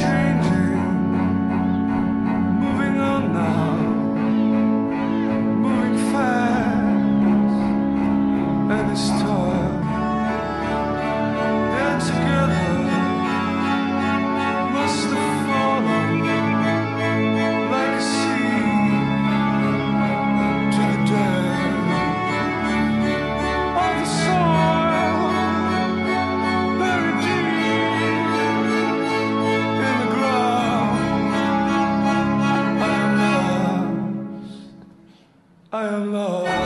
change. I am lost.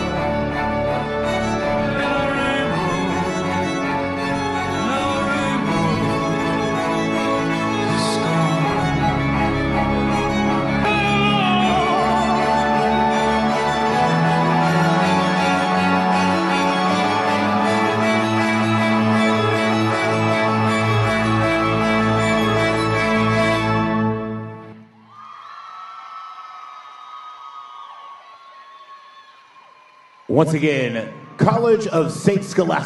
Once again, College of St. Scholastic.